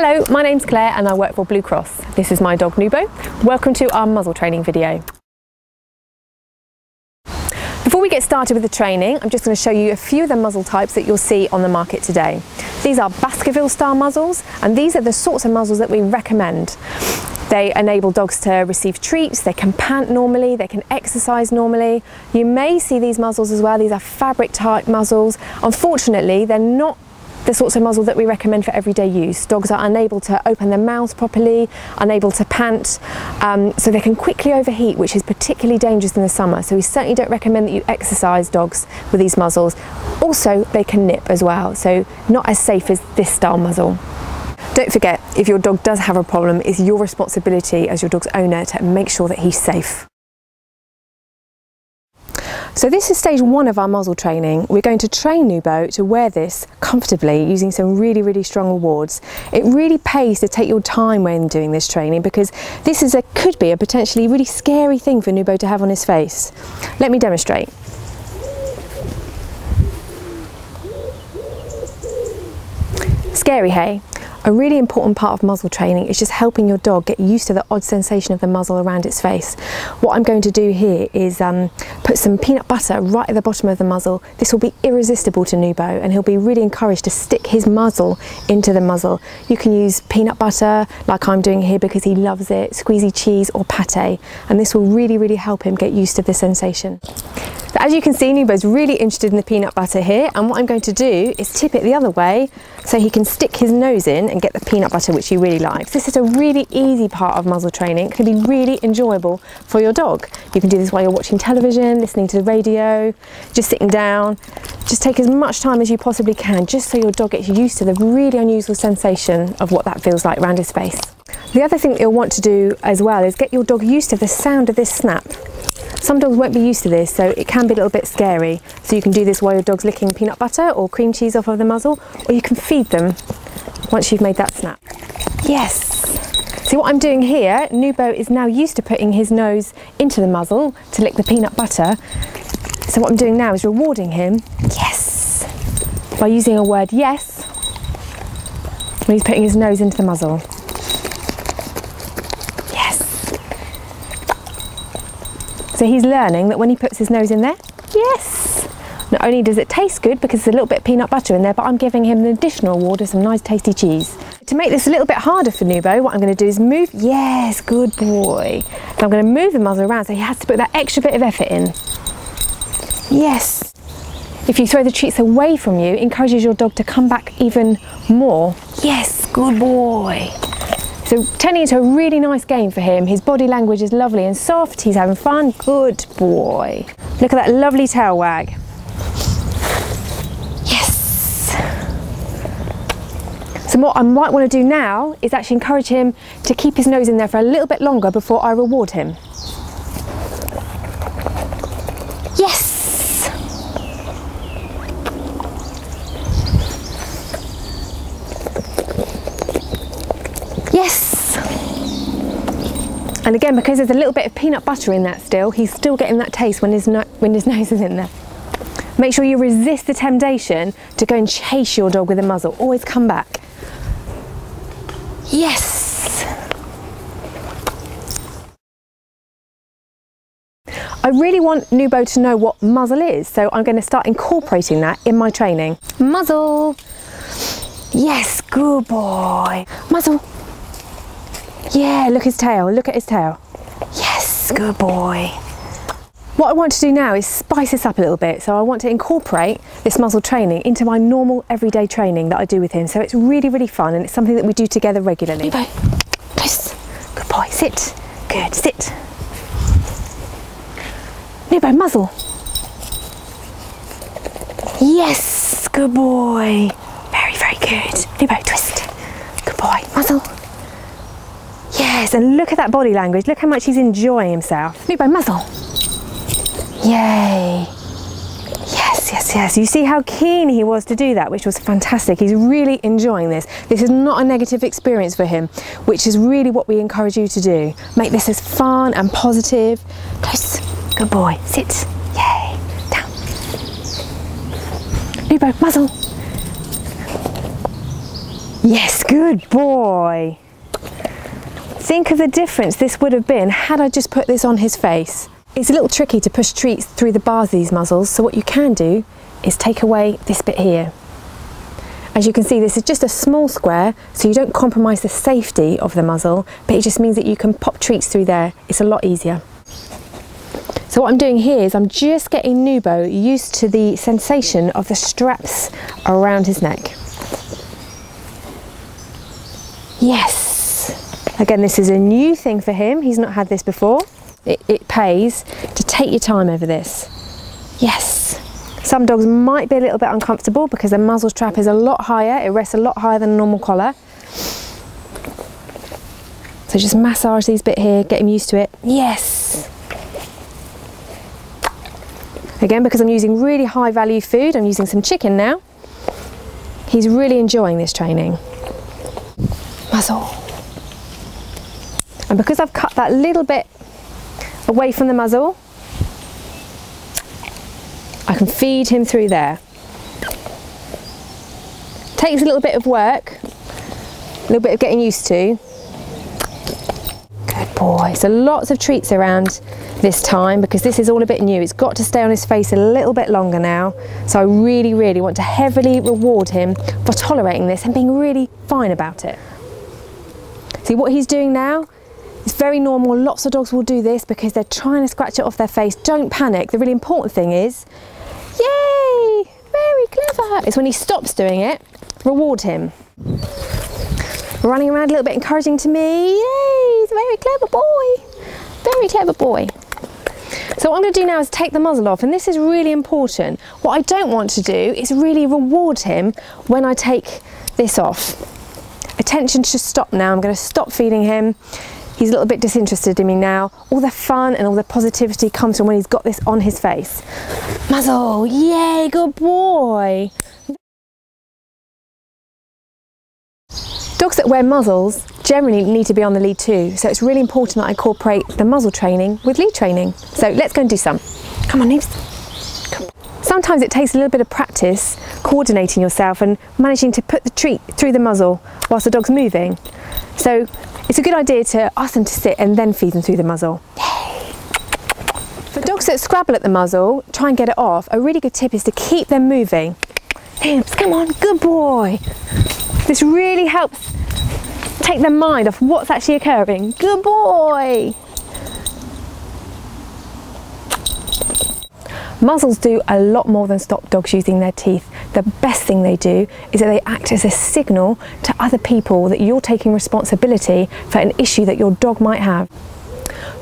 Hello, my name's Claire and I work for Blue Cross. This is my dog Nubo. Welcome to our muzzle training video. Before we get started with the training, I'm just going to show you a few of the muzzle types that you'll see on the market today. These are Baskerville style muzzles and these are the sorts of muzzles that we recommend. They enable dogs to receive treats, they can pant normally, they can exercise normally. You may see these muzzles as well, these are fabric type muzzles. Unfortunately, they're not the sorts of muzzle that we recommend for everyday use. Dogs are unable to open their mouths properly, unable to pant, um, so they can quickly overheat, which is particularly dangerous in the summer. So we certainly don't recommend that you exercise dogs with these muzzles. Also, they can nip as well, so not as safe as this style muzzle. Don't forget, if your dog does have a problem, it's your responsibility as your dog's owner to make sure that he's safe. So this is stage one of our muzzle training. We're going to train Nubo to wear this comfortably using some really, really strong awards. It really pays to take your time when doing this training because this is a could be a potentially really scary thing for Nubo to have on his face. Let me demonstrate. Scary, hey? A really important part of muzzle training is just helping your dog get used to the odd sensation of the muzzle around its face. What I'm going to do here is um, put some peanut butter right at the bottom of the muzzle. This will be irresistible to Nubo and he'll be really encouraged to stick his muzzle into the muzzle. You can use peanut butter like I'm doing here because he loves it, squeezy cheese or pate and this will really really help him get used to the sensation. As you can see, Nubo's really interested in the peanut butter here, and what I'm going to do is tip it the other way so he can stick his nose in and get the peanut butter which he really likes. This is a really easy part of muzzle training. It can be really enjoyable for your dog. You can do this while you're watching television, listening to the radio, just sitting down. Just take as much time as you possibly can, just so your dog gets used to the really unusual sensation of what that feels like around his face. The other thing that you'll want to do as well is get your dog used to the sound of this snap. Some dogs won't be used to this, so it can be a little bit scary. So you can do this while your dog's licking peanut butter or cream cheese off of the muzzle, or you can feed them once you've made that snap. Yes. See what I'm doing here, Nubo is now used to putting his nose into the muzzle to lick the peanut butter. So what I'm doing now is rewarding him, yes, by using a word yes when he's putting his nose into the muzzle. So he's learning that when he puts his nose in there, yes, not only does it taste good because there's a little bit of peanut butter in there, but I'm giving him an additional award of some nice tasty cheese. To make this a little bit harder for Nubo, what I'm going to do is move, yes, good boy. So I'm going to move the muzzle around so he has to put that extra bit of effort in. Yes. If you throw the treats away from you, encourages your dog to come back even more. Yes, good boy. So turning into a really nice game for him. His body language is lovely and soft. He's having fun. Good boy. Look at that lovely tail wag. Yes. So what I might want to do now is actually encourage him to keep his nose in there for a little bit longer before I reward him. Yes. Yes. And again, because there's a little bit of peanut butter in that still, he's still getting that taste when his, no when his nose is in there. Make sure you resist the temptation to go and chase your dog with a muzzle. Always come back. Yes. I really want Nubo to know what muzzle is, so I'm going to start incorporating that in my training. Muzzle. Yes, good boy. Muzzle. Yeah, look at his tail, look at his tail. Yes, good boy. What I want to do now is spice this up a little bit. So I want to incorporate this muzzle training into my normal everyday training that I do with him. So it's really, really fun and it's something that we do together regularly. Nubo, close. Good boy, sit. Good, sit. Nubo, muzzle. Yes, good boy. Very, very good. Nubo, twist. Good boy, muzzle. Yes, and look at that body language. Look how much he's enjoying himself. Nubo, muzzle. Yay. Yes, yes, yes. You see how keen he was to do that, which was fantastic. He's really enjoying this. This is not a negative experience for him, which is really what we encourage you to do. Make this as fun and positive. Close. Good boy. Sit. Yay. Down. Nubo, muzzle. Yes, good boy. Think of the difference this would have been had I just put this on his face. It's a little tricky to push treats through the bars of these muzzles, so what you can do is take away this bit here. As you can see, this is just a small square, so you don't compromise the safety of the muzzle, but it just means that you can pop treats through there. It's a lot easier. So what I'm doing here is I'm just getting Nubo used to the sensation of the straps around his neck. Yes. Again, this is a new thing for him. He's not had this before. It, it pays to take your time over this. Yes. Some dogs might be a little bit uncomfortable because the muzzle strap is a lot higher. It rests a lot higher than a normal collar. So just massage these bit here, get him used to it. Yes. Again, because I'm using really high value food, I'm using some chicken now. He's really enjoying this training. Muzzle. And because I've cut that little bit away from the muzzle, I can feed him through there. Takes a little bit of work, a little bit of getting used to. Good boy. So lots of treats around this time because this is all a bit new. It's got to stay on his face a little bit longer now. So I really, really want to heavily reward him for tolerating this and being really fine about it. See what he's doing now? Very normal. Lots of dogs will do this because they're trying to scratch it off their face. Don't panic. The really important thing is, yay, very clever. It's when he stops doing it, reward him. Running around a little bit, encouraging to me. Yay, he's a very clever boy. Very clever boy. So what I'm going to do now is take the muzzle off and this is really important. What I don't want to do is really reward him when I take this off. Attention should stop now. I'm going to stop feeding him. He's a little bit disinterested in me now. All the fun and all the positivity comes from when he's got this on his face. Muzzle, yay, good boy. Dogs that wear muzzles generally need to be on the lead too, so it's really important that I incorporate the muzzle training with lead training. So let's go and do some. Come on, Noobs. Sometimes it takes a little bit of practice coordinating yourself and managing to put the treat through the muzzle whilst the dog's moving. So it's a good idea to ask them to sit and then feed them through the muzzle. For dogs that scrabble at the muzzle, try and get it off, a really good tip is to keep them moving. Noobs, come on, good boy. This really helps take their mind off what's actually occurring. Good boy. Muzzles do a lot more than stop dogs using their teeth. The best thing they do is that they act as a signal to other people that you're taking responsibility for an issue that your dog might have.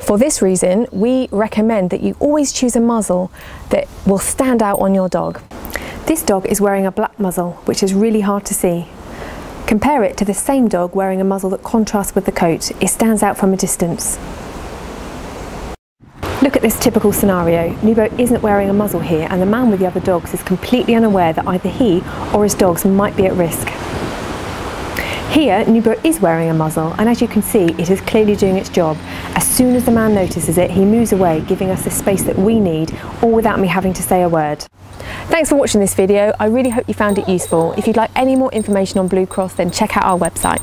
For this reason, we recommend that you always choose a muzzle that will stand out on your dog. This dog is wearing a black muzzle, which is really hard to see. Compare it to the same dog wearing a muzzle that contrasts with the coat. It stands out from a distance. Look at this typical scenario. Nubo isn't wearing a muzzle here and the man with the other dogs is completely unaware that either he or his dogs might be at risk. Here, Nubo is wearing a muzzle and as you can see, it is clearly doing its job. As soon as the man notices it, he moves away, giving us the space that we need, all without me having to say a word. Thanks for watching this video. I really hope you found it useful. If you'd like any more information on Blue Cross, then check out our website.